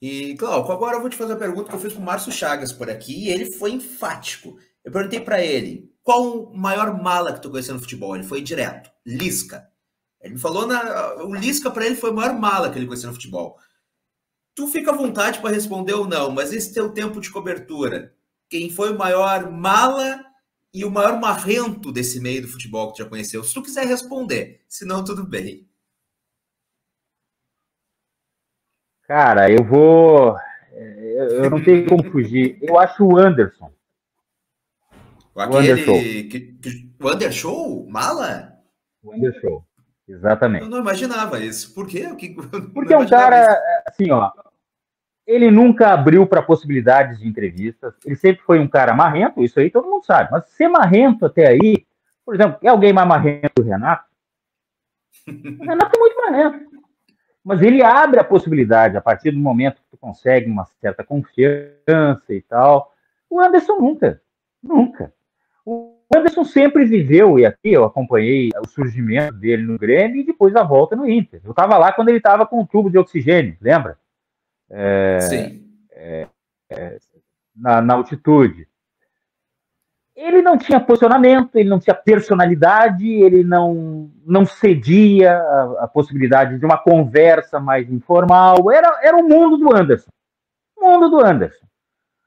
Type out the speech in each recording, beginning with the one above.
E, Glauco, agora eu vou te fazer a pergunta que eu fiz para o Márcio Chagas por aqui, e ele foi enfático. Eu perguntei para ele, qual o maior mala que tu conheceu no futebol? Ele foi direto, Lisca. Ele me falou, na, o Lisca para ele foi a maior mala que ele conheceu no futebol. Tu fica à vontade para responder ou não, mas esse teu tempo de cobertura, quem foi o maior mala e o maior marrento desse meio do futebol que tu já conheceu? Se tu quiser responder, senão tudo bem. Cara, eu vou. É, eu não tenho como fugir. Eu acho o Anderson. Aquele o Anderson. Que, que, o Anderson? Mala? O Anderson. Exatamente. Eu não imaginava isso. Por quê? Que, Porque é um cara, isso. assim, ó. Ele nunca abriu para possibilidades de entrevistas. Ele sempre foi um cara marrento, isso aí todo mundo sabe. Mas ser marrento até aí, por exemplo, é alguém mais marrento que o Renato? O Renato é muito marrento. Mas ele abre a possibilidade, a partir do momento que tu consegue uma certa confiança e tal. O Anderson nunca. Nunca. O Anderson sempre viveu, e aqui eu acompanhei o surgimento dele no Grêmio e depois a volta no Inter. Eu estava lá quando ele estava com um tubo de oxigênio, lembra? É, Sim. É, é, na, na altitude ele não tinha posicionamento, ele não tinha personalidade, ele não, não cedia a, a, possibilidade de uma conversa mais informal. Era, era o mundo do Anderson. O mundo do Anderson.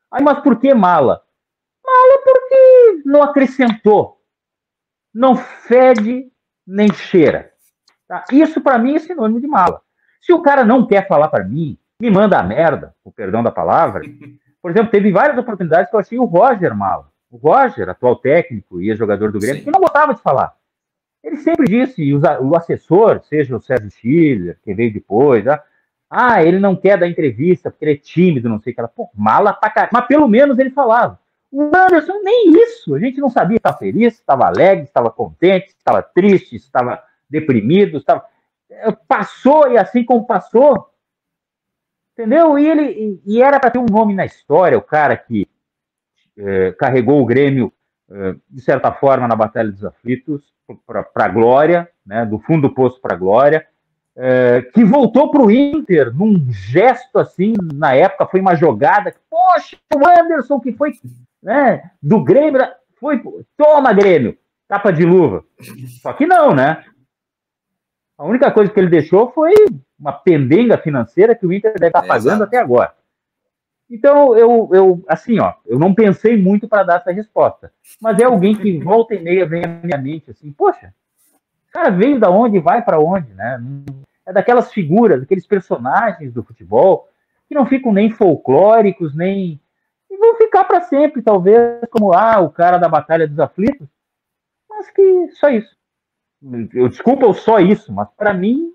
Aí, mas por que mala? Mala porque não acrescentou. Não fede nem cheira. Tá? Isso para mim é sinônimo de mala. Se o cara não quer falar para mim, me manda a merda, o perdão da palavra. Por exemplo, teve várias oportunidades que eu achei o Roger mala. O Roger, atual técnico e ex-jogador do Grêmio, que não gostava de falar. Ele sempre disse, e o assessor, seja o Sérgio Schiller, que veio depois, ah, ah, ele não quer dar entrevista porque ele é tímido, não sei o que. Ela, pô, mala pra caralho. Mas pelo menos ele falava. O Anderson, nem isso. A gente não sabia se estava feliz, estava alegre, estava contente, estava triste, estava deprimido, estava. Eh, passou e assim como passou. Entendeu? E ele e era para ter um nome na história, o cara que é, carregou o Grêmio, é, de certa forma, na Batalha dos Aflitos, para a glória, né, do fundo do poço para a glória, é, que voltou para o Inter num gesto assim, na época foi uma jogada, poxa, o Anderson que foi né, do Grêmio, foi, toma Grêmio, tapa de luva. Só que não, né? A única coisa que ele deixou foi uma pendenga financeira que o Inter deve estar pagando até agora. Então, eu, eu, assim, ó, eu não pensei muito para dar essa resposta. Mas é alguém que volta e meia vem à minha mente, assim, poxa, cara veio da onde vai para onde, né? É daquelas figuras, daqueles personagens do futebol que não ficam nem folclóricos, nem. e vão ficar para sempre, talvez, como, ah, o cara da Batalha dos Aflitos. Mas que só isso. Eu desculpa o só isso, mas para mim